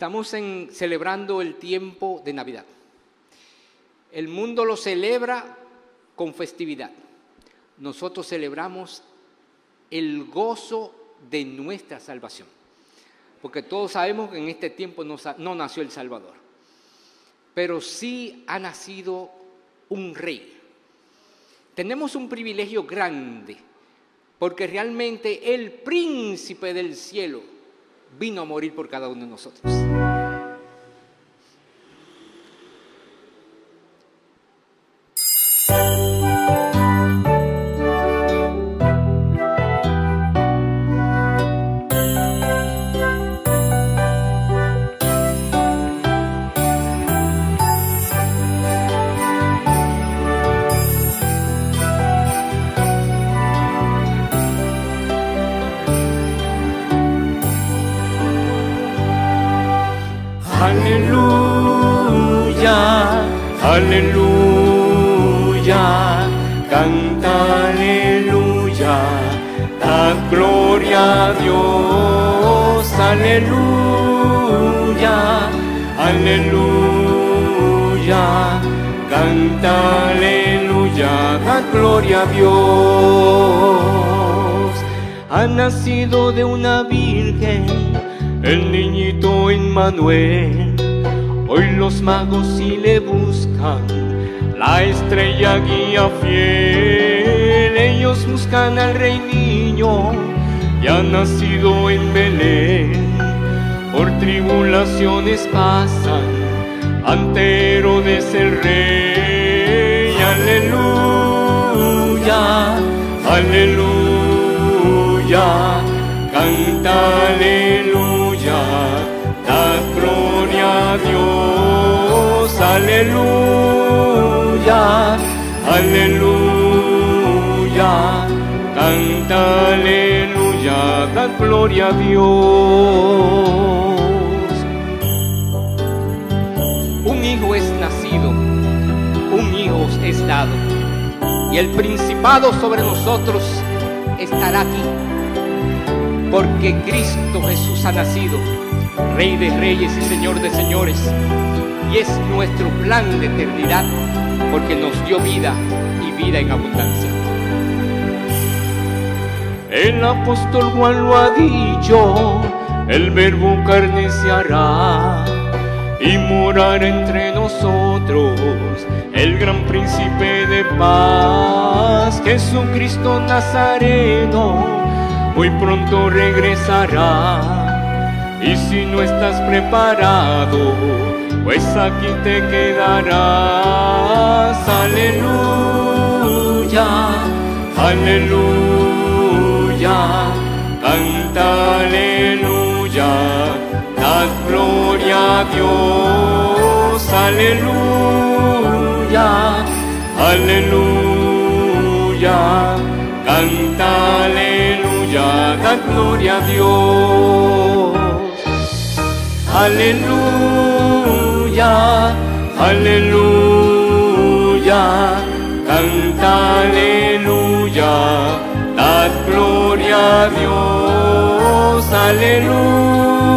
Estamos celebrando el tiempo de Navidad. El mundo lo celebra con festividad. Nosotros celebramos el gozo de nuestra salvación. Porque todos sabemos que en este tiempo no, no nació el Salvador. Pero sí ha nacido un rey. Tenemos un privilegio grande, porque realmente el príncipe del cielo vino a morir por cada uno de nosotros. Aleluya, canta aleluya, da gloria a Dios, aleluya, aleluya, canta aleluya, da gloria a Dios. Ha nacido de una virgen el niñito Emmanuel Hoy los magos sí le buscan, la estrella guía fiel. Ellos buscan al rey niño, ya nacido en Belén. Por tribulaciones pasan, ante Herodes el rey. Aleluya, aleluya, canta aleluya, da gloria a Dios aleluya, aleluya, canta aleluya, da gloria a Dios. Un hijo es nacido, un hijo es dado, y el principado sobre nosotros estará aquí, porque Cristo Jesús ha nacido, Rey de reyes y Señor de señores y es nuestro plan de eternidad porque nos dio vida y vida en abundancia. El apóstol Juan lo ha dicho, el verbo carne se hará y morar entre nosotros, el gran príncipe de paz, Jesucristo Nazareno, muy pronto regresará. Y si no estás preparado, pues aquí te quedarás. Aleluya, aleluya, canta aleluya, da gloria a Dios. Aleluya, aleluya, canta aleluya, da gloria a Dios. Aleluya aleluya, canta aleluya, dad gloria a Dios, aleluya,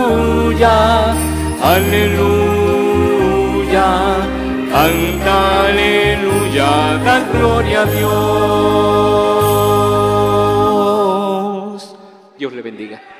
aleluya, canta aleluya, dad gloria a Dios. Dios le bendiga.